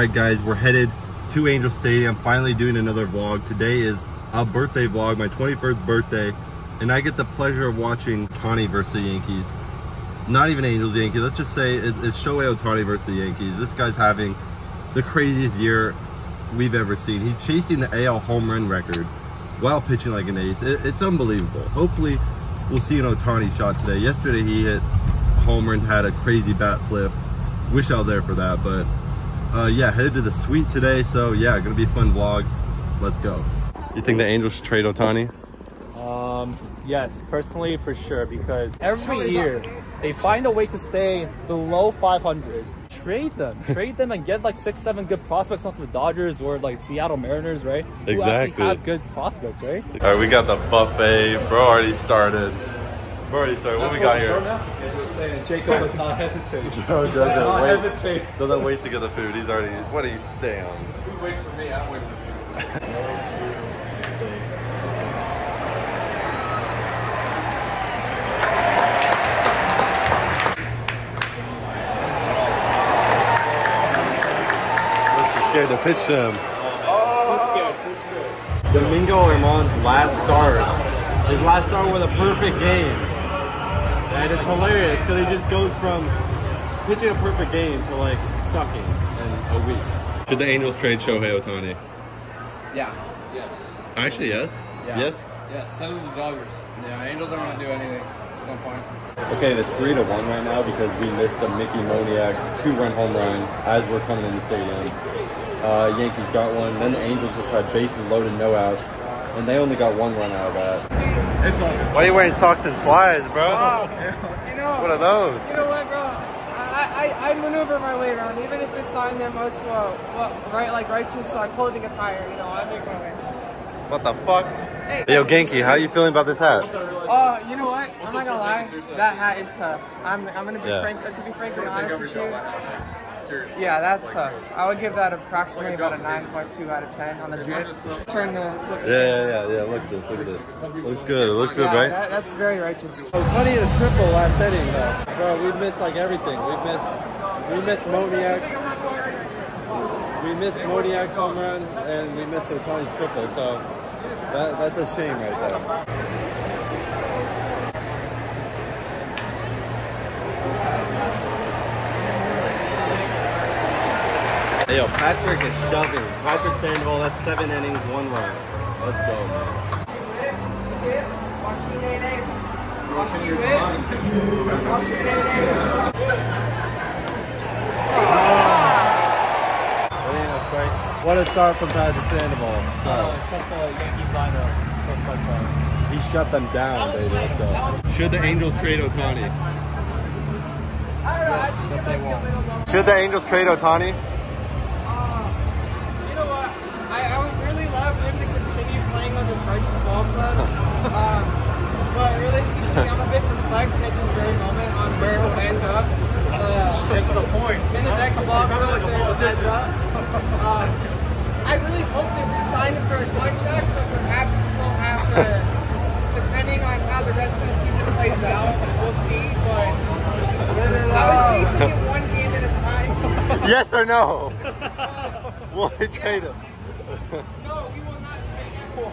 right, guys, we're headed to Angel Stadium, finally doing another vlog. Today is a birthday vlog, my 21st birthday, and I get the pleasure of watching Ohtani versus the Yankees. Not even Angels, Yankees. Let's just say it's, it's Shohei Ohtani versus the Yankees. This guy's having the craziest year we've ever seen. He's chasing the AL home run record while pitching like an ace. It, it's unbelievable. Hopefully, we'll see an Ohtani shot today. Yesterday, he hit home run, had a crazy bat flip. Wish I was there for that, but uh, yeah, headed to the suite today. So yeah, gonna be a fun vlog. Let's go. You think the Angels should trade Ohtani? Um, yes, personally for sure, because every year they find a way to stay below 500. Trade them, trade them, and get like six, seven good prospects off the Dodgers or like Seattle Mariners, right? Who Exactly. actually have good prospects, right? All right, we got the buffet. Bro already started. Bro already started. What we got here? Yeah, just saying, Jacob does not hesitate. Bro Not doesn't wait. hesitate. Doesn't wait to get the food. He's already. What are you? Damn. Food waits for me, I'm waiting for food. Unless you're scared to pitch um. oh. them. Too scared, too scared. Domingo Germán's last start. His last start was a perfect game. And it's hilarious because he just goes from pitching a perfect game to like sucking in a week. Should the Angels trade Shohei Ohtani? Yeah. Yes. Actually, yes. Yeah. Yes? Yes. Send them to the Dodgers. Yeah, Angels don't want to do anything. There's no point. Okay, it's three to one right now because we missed a Mickey Moniak two-run home run as we're coming in the stadium. Uh, Yankees got one. Then the Angels just had bases loaded, no outs, and they only got one run out of that. It's all good. Why are you wearing socks and slides, bro? You know, What are those? you know what, bro? I, I, I maneuver my way around, even if it's not in their most uh, well, right like righteous uh, clothing attire. You know, I make my way. What the fuck? Hey, Yo, Genki, how are you feeling about this hat? Oh, you know what? I'm not gonna lie. That hat is tough. I'm, I'm gonna be Yeah. frank. To be frank frankly honest with you, Seriously. yeah, that's tough. I would give that approximately about a 9.2 out of 10 on the drip. Turn the flip. Yeah, yeah, yeah, yeah. Look at this, look at this. Looks good. It looks good, right? that, that's very righteous. Oh, plenty of triple last inning, though. Bro, we missed like everything. We missed, we missed Moniak's, we missed Moniak's home run, and we missed Ohtani's triple. So that, that's a shame right there. Yo, Patrick is shoving. Patrick Sandoval, that's seven innings, one run. Let's go, man. Watch me, nay, nay. Watch me whip. Watch me, nay, nay. What a start from Patrick Sandoval. Uh, shut the Yankees lineup just like that. He shut them down, baby. Let's. Should the Angels trade Ohtani? I don't know. I think it might be a little low. Should the Angels trade Ohtani? Continue playing on this righteous ball club. um, but realistically, I'm a bit perplexed at this very moment on where he'll end up. Uh, Get to the point. in the next ball club that he'll end up. Um, I really hope that we sign him for a contract, but perhaps we'll have to, depending on how the rest of the season plays out, we'll see. But I would say take it one game at a time. Yes or no? Will they trade him? No, we will not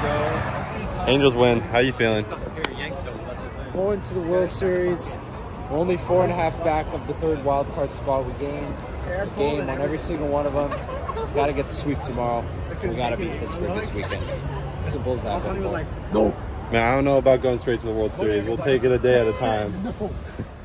Angels win. How you feeling? Going to the World Series. We're only four and a half back of the third wild card spot. We gained a game on every single one of them. Got to get the sweep tomorrow. We got to beat Pittsburgh this weekend. Simple as that. No. Man, I don't know about going straight to the World Series. We'll take it a day at a time.